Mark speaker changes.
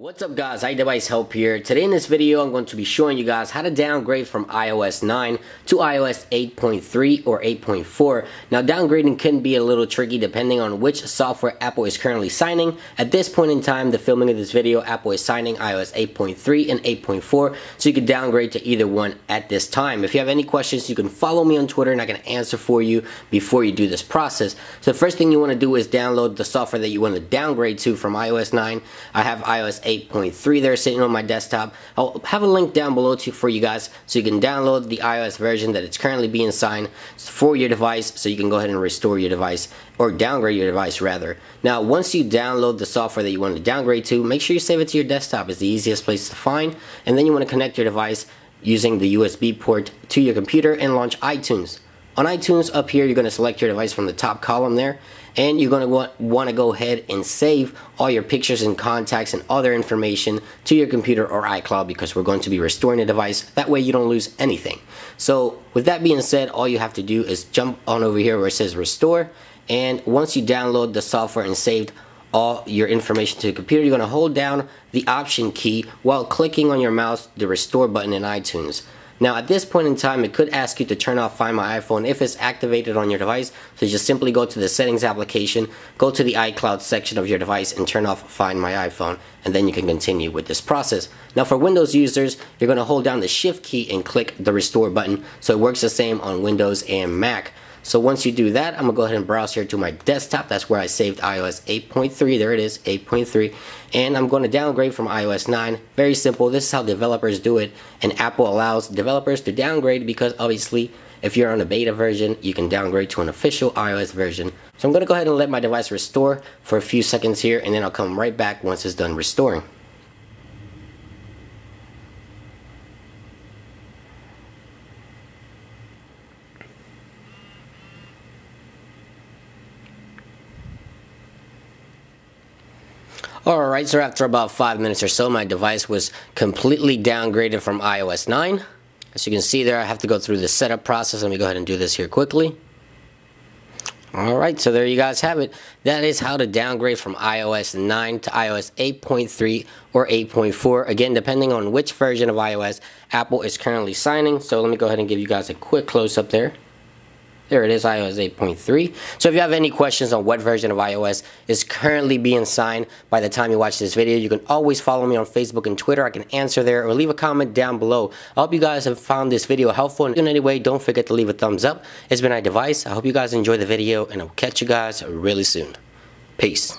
Speaker 1: What's up guys, iDevice Help here. Today in this video I'm going to be showing you guys how to downgrade from iOS 9 to iOS 8.3 or 8.4. Now downgrading can be a little tricky depending on which software Apple is currently signing. At this point in time, the filming of this video, Apple is signing iOS 8.3 and 8.4 so you can downgrade to either one at this time. If you have any questions, you can follow me on Twitter and I can answer for you before you do this process. So the first thing you want to do is download the software that you want to downgrade to from iOS 9. I have iOS 8.3 there sitting on my desktop. I'll have a link down below to, for you guys so you can download the iOS version that it's currently being signed for your device so you can go ahead and restore your device or downgrade your device rather. Now once you download the software that you want to downgrade to, make sure you save it to your desktop. It's the easiest place to find and then you want to connect your device using the USB port to your computer and launch iTunes. On iTunes up here you're going to select your device from the top column there and you're going to want, want to go ahead and save all your pictures and contacts and other information to your computer or iCloud because we're going to be restoring the device. That way you don't lose anything. So with that being said all you have to do is jump on over here where it says restore. And once you download the software and saved all your information to the computer you're going to hold down the option key while clicking on your mouse the restore button in iTunes now at this point in time, it could ask you to turn off Find My iPhone if it's activated on your device. So just simply go to the settings application, go to the iCloud section of your device and turn off Find My iPhone and then you can continue with this process. Now for Windows users, you're going to hold down the shift key and click the restore button. So it works the same on Windows and Mac. So once you do that, I'm gonna go ahead and browse here to my desktop. That's where I saved iOS 8.3. There it is, 8.3. And I'm to downgrade from iOS 9. Very simple. This is how developers do it. And Apple allows developers to downgrade because obviously if you're on a beta version, you can downgrade to an official iOS version. So I'm to go ahead and let my device restore for a few seconds here and then I'll come right back once it's done restoring. Alright, so after about 5 minutes or so, my device was completely downgraded from iOS 9. As you can see there, I have to go through the setup process. Let me go ahead and do this here quickly. Alright, so there you guys have it. That is how to downgrade from iOS 9 to iOS 8.3 or 8.4. Again, depending on which version of iOS Apple is currently signing. So let me go ahead and give you guys a quick close-up there. There it is, iOS 8.3. So if you have any questions on what version of iOS is currently being signed by the time you watch this video, you can always follow me on Facebook and Twitter. I can answer there or leave a comment down below. I hope you guys have found this video helpful. And in any way, don't forget to leave a thumbs up. It's been iDevice. I hope you guys enjoy the video and I'll catch you guys really soon. Peace.